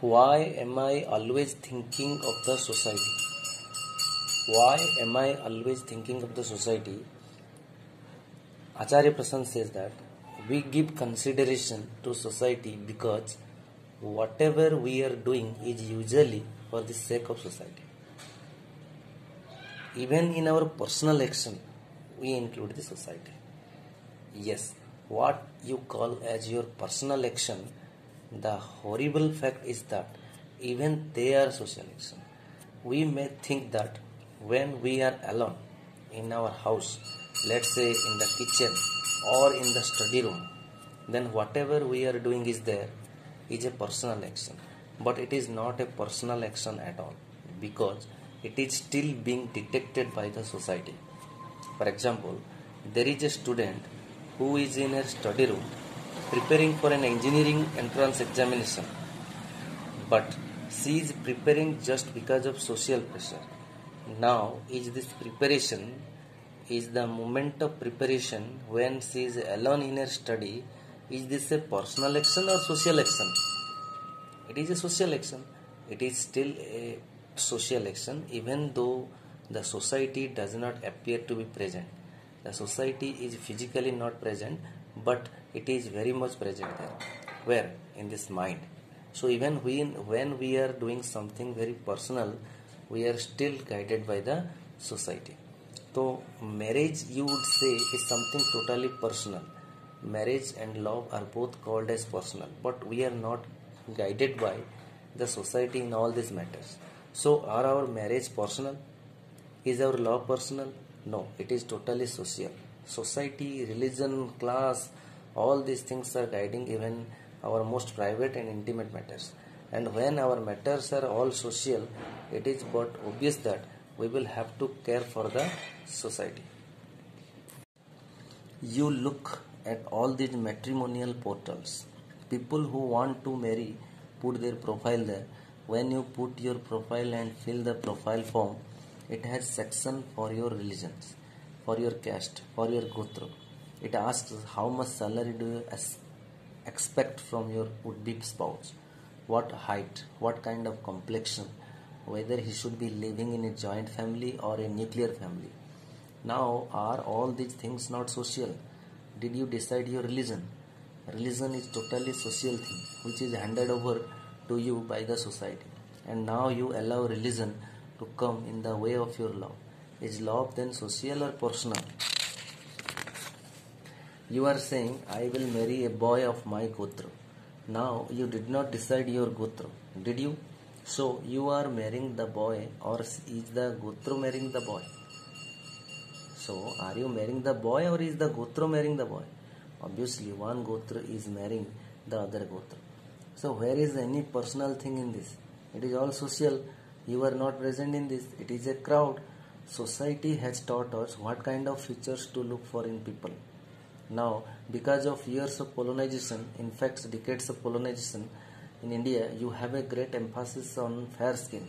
why am I always thinking of the society? Why am I always thinking of the society? Acharya Prashant says that we give consideration to society because whatever we are doing is usually for the sake of society. Even in our personal action, we include the society. Yes, what you call as your personal action, the horrible fact is that even they are social action. We may think that when we are alone in our house, let's say in the kitchen or in the study room, then whatever we are doing is there is a personal action. But it is not a personal action at all because it is still being detected by the society. For example, there is a student who is in her study room preparing for an engineering entrance examination, but she is preparing just because of social pressure. Now, is this preparation is the moment of preparation when she is alone in her study? Is this a personal action or social action? It is a social action. It is still a social action, even though the society does not appear to be present. The society is physically not present, but it is very much present there. Where? In this mind. So even when, when we are doing something very personal, we are still guided by the society. So marriage you would say is something totally personal. Marriage and love are both called as personal, but we are not guided by the society in all these matters. So are our marriage personal? Is our love personal? No, it is totally social. Society, religion, class, all these things are guiding even our most private and intimate matters. And when our matters are all social, it is but obvious that we will have to care for the society. You look at all these matrimonial portals. People who want to marry put their profile there. When you put your profile and fill the profile form, it has section for your religions, for your caste, for your gotra. It asks how much salary do you expect from your would-be spouse, what height, what kind of complexion, whether he should be living in a joint family or a nuclear family. Now, are all these things not social? Did you decide your religion? Religion is totally social thing which is handed over to you by the society. And now you allow religion to come in the way of your love. Is love then social or personal? You are saying, I will marry a boy of my gotra. Now you did not decide your gotra, did you? So you are marrying the boy, or is the gotra marrying the boy? So are you marrying the boy, or is the gotra marrying the boy? Obviously, one gotra is marrying the other gotra. So where is any personal thing in this? It is all social. You are not present in this. It is a crowd. Society has taught us what kind of features to look for in people. Now, because of years of colonization, in fact, decades of colonization in India, you have a great emphasis on fair skin.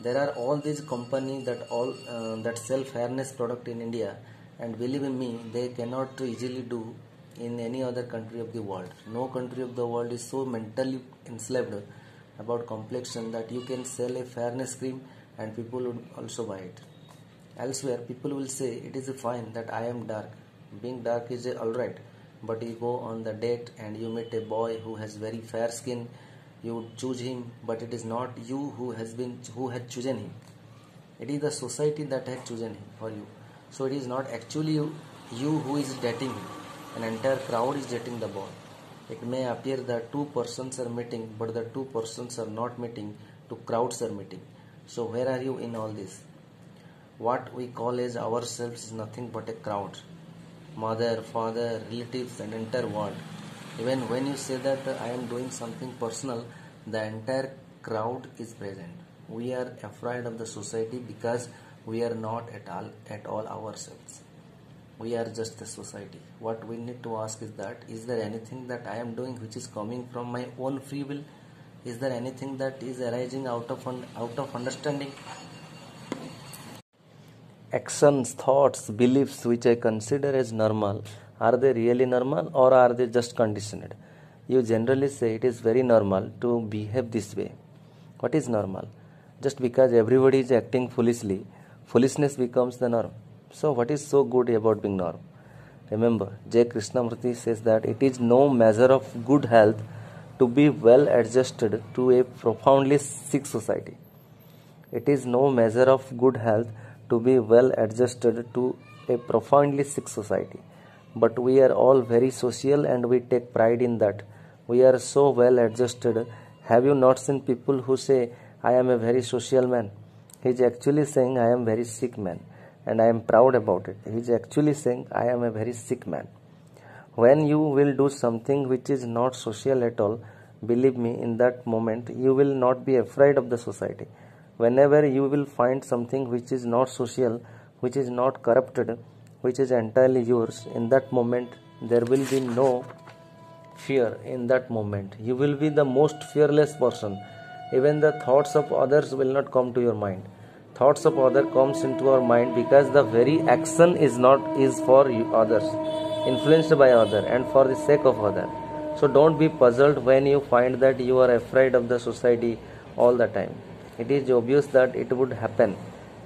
There are all these companies that all uh, that sell fairness product in India, and believe in me, they cannot easily do in any other country of the world. No country of the world is so mentally enslaved about complexion that you can sell a fairness cream and people would also buy it. Elsewhere, people will say it is fine that I am dark. Being dark is alright, but you go on the date and you meet a boy who has very fair skin. You choose him, but it is not you who has been who had chosen him. It is the society that has chosen him for you. So it is not actually you, you who is dating him. An entire crowd is dating the boy. It may appear that two persons are meeting, but the two persons are not meeting, two crowds are meeting. So, where are you in all this? What we call as ourselves is nothing but a crowd mother, father, relatives, and entire world. Even when you say that I am doing something personal, the entire crowd is present. We are afraid of the society because we are not at all at all ourselves we are just the society what we need to ask is that is there anything that i am doing which is coming from my own free will is there anything that is arising out of un- out of understanding actions thoughts beliefs which i consider as normal are they really normal or are they just conditioned you generally say it is very normal to behave this way. What is normal? Just because everybody is acting foolishly, foolishness becomes the norm. So, what is so good about being normal? Remember, J. Krishnamurti says that it is no measure of good health to be well adjusted to a profoundly sick society. It is no measure of good health to be well adjusted to a profoundly sick society. But we are all very social and we take pride in that. We are so well adjusted. Have you not seen people who say, I am a very social man? He is actually saying, I am very sick man and I am proud about it. He is actually saying, I am a very sick man. When you will do something which is not social at all, believe me, in that moment, you will not be afraid of the society. Whenever you will find something which is not social, which is not corrupted, which is entirely yours, in that moment, there will be no fear in that moment. You will be the most fearless person. Even the thoughts of others will not come to your mind thoughts of other comes into our mind because the very action is not is for others influenced by other and for the sake of other so don't be puzzled when you find that you are afraid of the society all the time it is obvious that it would happen.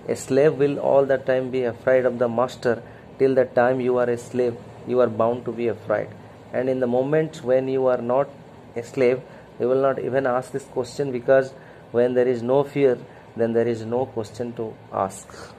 A slave will all the time be afraid of the master till the time you are a slave. You are bound to be afraid. And in the moment when you are not a slave you will not even ask this question because when there is no fear then there is no question to ask